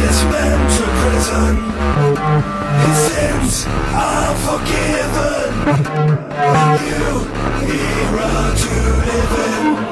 this man to prison. His sins are forgiven. You, era to live in.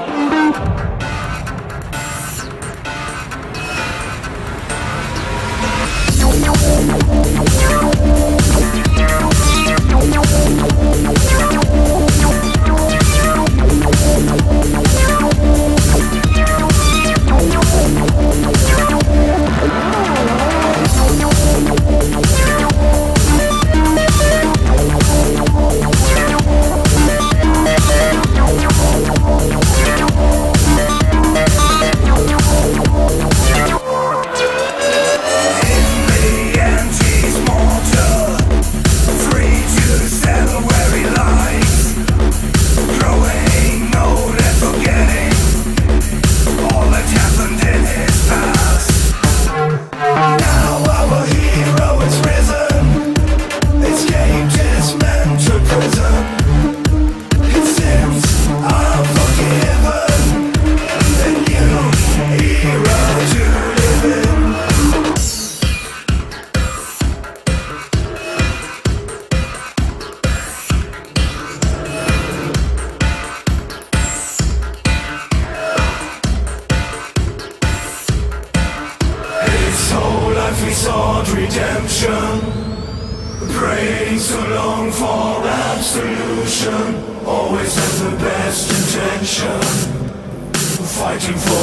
redemption. Praying so long for absolution, always has the best intention. Fighting for